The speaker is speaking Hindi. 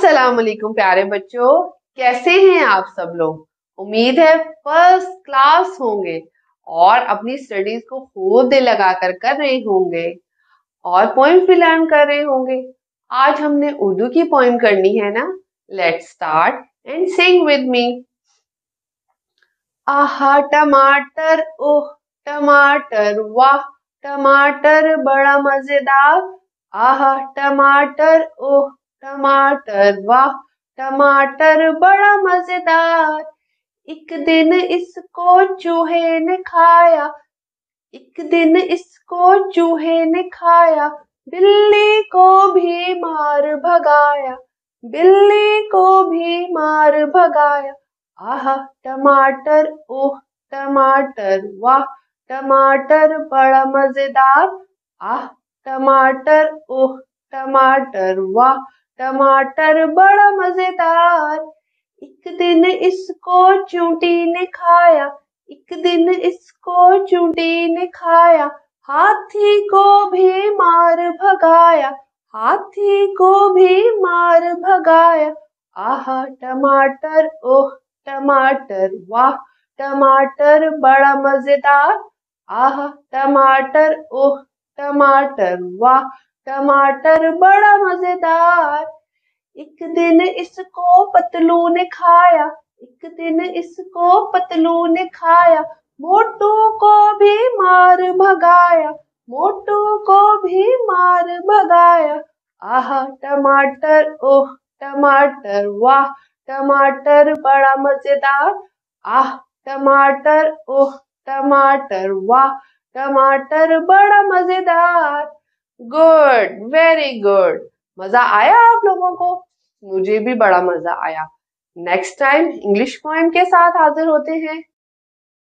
अस्सलाम वालेकुम प्यारे बच्चों। कैसे हैं आप सब लोग? उम्मीद है फ़र्स्ट क्लास होंगे और अपनी स्टडीज़ को खूब दिल लगाकर कर रहे होंगे और पॉइंट भी लर्न कर रहे होंगे। आज हमने उर्दू की पोइम करनी है ना? Let start and sing with me आहा, टमाटर, ओह, टमाटर, वाह, टमाटर बड़ा मज़ेदार। आहा, टमाटर, ओह टमाटर, वाह, टमाटर बड़ा मज़ेदार। एक दिन इसको चूहे ने खाया, एक दिन इसको चूहे ने खाया, बिल्ली को भी मार भगाया, बिल्ली को भी मार भगाया। आह, टमाटर, ओह, टमाटर, वाह, टमाटर बड़ा मज़ेदार। आह, टमाटर, ओह, टमाटर, वाह टमाटर बड़ा मज़ेदार। एक दिन इसको चूंटी ने खाया, एक दिन इसको चूंटी ने खाया। हाथी को भी मार भगाया, हाथी को भी मार भगाया। आहा, टमाटर, ओह, टमाटर, वाह, टमाटर बड़ा मज़ेदार। आह, टमाटर, ओह, टमाटर, वाह टमाटर बड़ा मज़ेदार। एक दिन इसको पतलू ने खाया, एक दिन इसको पतलू ने खाया, मोटू को भी मार भगाया, मोटू को भी मार भगाया। आह, टमाटर, ओह, टमाटर, वाह, टमाटर बड़ा मज़ेदार। आह, टमाटर, ओह, टमाटर, वाह, टमाटर बड़ा मज़ेदार। गुड वेरी गुड मज़ा आया आप लोगों को? मुझे भी बड़ा मज़ा आया। नेक्स्ट टाइम इंग्लिश पोएम के साथ हाजिर होते हैं।